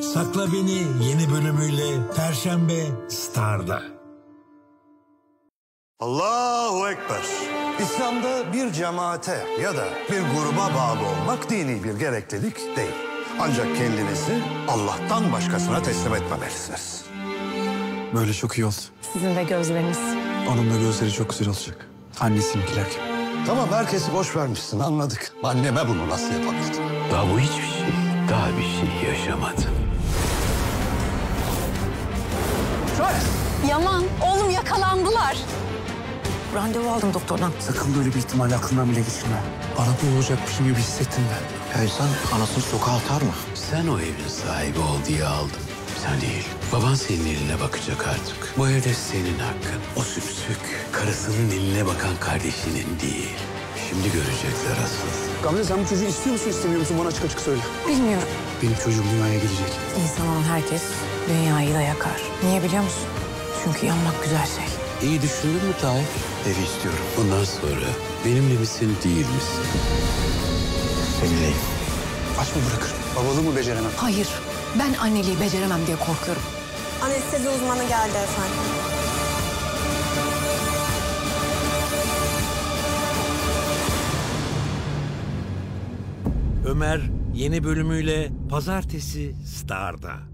Sakla Beni yeni bölümüyle Perşembe Star'da. Allahu Ekber. İslam'da bir cemaate ya da bir gruba bağlı olmak dini bir gereklilik değil. Ancak kendinizi Allah'tan başkasına teslim etmemelisiniz. Böyle çok iyi oldu. Sizin de gözleriniz. Onun da gözleri çok güzel olacak. Annesininkiler gibi. Tamam herkesi boş vermişsin anladık. Anneme bunu nasıl yapabildin? Daha bu hiçbir şey. Daha bir şey yaşamadı. Yaman, oğlum yakalandılar. Randevu aldım doktordan. Sakın böyle bir ihtimal aklından bile geçirme. Bana bu olacakmışım gibi hissettim ben. Ya insan anasını sokağa atar mı? Sen o evin sahibi ol diye aldım. Sen değil. Baban senin eline bakacak artık. Bu evde senin hakkın. O sümsük karısının eline bakan kardeşinin değil. Şimdi görecekler asıl. Gamze sen bu çocuğu istiyor musun istemiyor musun? Bana açık açık söyle. Bilmiyorum. Benim çocuğum dünyaya gelecek. İnsan olan herkes dünyayı da yakar. Niye biliyor musun? Çünkü yanmak güzel şey. İyi düşündün mü Tayyip? Evi istiyorum. Bundan sonra benimle misin değil misin? Seninleyim. Aç mı bırakırım? Babalığı mı beceremem? Hayır, ben anneliği beceremem diye korkuyorum. Anestezi uzmanı geldi efendim. Ömer yeni bölümüyle Pazartesi Star'da.